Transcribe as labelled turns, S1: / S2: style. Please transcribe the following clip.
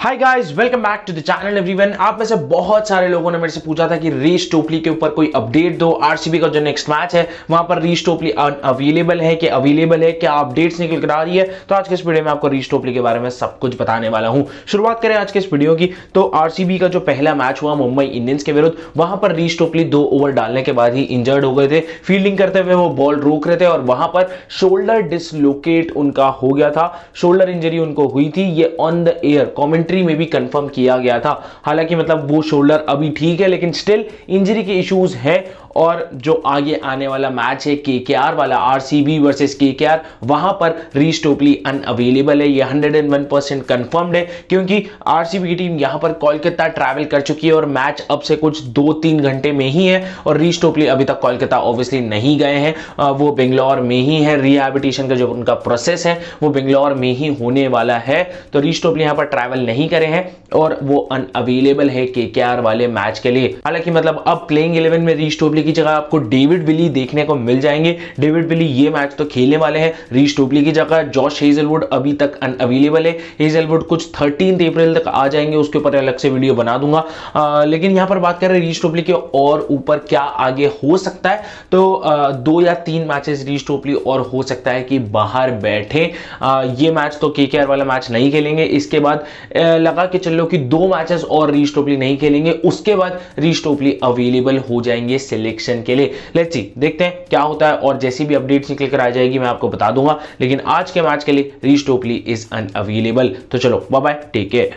S1: Hi guys welcome back to the channel everyone आप में से बहुत सारे लोगों ने मेरे से पूछा था कि रीश टोपली के ऊपर कोई अपडेट दो। आरसीबी का जो नेक्स्ट मैच है, वहाँ पर रीश टोपली अवेलेबल है कि अवेलेबल है, क्या अपडेट्स निकल कर आ रही है? तो आज के इस वीडियो में आपको रीश टोपली के बारे में सब कुछ बताने वाला हूँ। शुरुआत करें आज के इस वीडियो की। तो आरसीबी का जो पहला मैच हुआ मुंबई इंडियंस के विरुद्ध, वहाँ पर रीश टोपली दो ओवर डालने के बाद ही इंजर्ड हो गए थे। फील्डिंग करते हुए वो बॉल रोक रहे थे और वहाँ पर शोल्डर डिसलोकेट उनका हो गया था। शोल्डर इंजरी उनको हुई थी। ये ऑन द एयर कॉमेंट्री में भी कंफर्म किया गया था। हालाँकि मतलब वो शोल्डर अभी ठीक है, लेकिन स्टिल इंजरी के इश्यूज़ है और जो आगे आने वाला मैच है के के आर वाला आर सी बी वर्सेज के के आर वहाँ पर रीस टोपली अनअवेलेबल है। ये 101 परसेंट कंफर्म्ड है, क्योंकि आर सी बी की टीम यहाँ पर कोलकाता ट्रैवल कर चुकी है और मैच अब से कुछ दो तीन घंटे में ही है और रीस टोपली अभी तक कोलकाता ऑब्वियसली नहीं गए हैं। वो बेंगलोर में ही है। रिहेबिटेशन का जो उनका प्रोसेस है, वो बेंगलोर में ही होने वाला है। तो रीस टोपली यहाँ पर ट्रैवल नहीं करे हैं और वो अनअवेलेबल है के के आर वाले मैच के लिए। हालाँकि मतलब अब प्लेइंग इलेवन में रीस टोपली जगह आपको डेविड विली देखने को मिल जाएँगे। डेविड विली ये मैच तो खेलने वाले हैं। रीस टोपली की जगह जॉश हेजलवुड अभी तक अनअवेलेबल है। हेजलवुड कुछ थर्टीन अप्रैल तक आ जाएँगे उसके ऊपर अलग से वीडियो बना दूँगा। आ, लेकिन यहाँ पर बात करें रीस टोपली के और ऊपर क्या आगे हो सकता है। तो आ, दो या तीन मैचेस रीस टोपली और हो सकता है कि बाहर बैठे। आ, ये मैच तो के वाला मैच नहीं खेलेंगे। इसके बाद लगा कि चलो कि दो मैचेस और रीस टोपली नहीं खेलेंगे। उसके बाद रीस टोपली अवेलेबल हो जाएँगे सिलेक्शन के लिए। लेट्स सी देखते हैं क्या होता है और जैसी भी अपडेट निकल कर आ जाएगी, मैं आपको बता दूँगा। लेकिन आज के मैच के लिए रीस्टोपली इज़ अनअवेलेबल तो चलो बाय बाय टेक केयर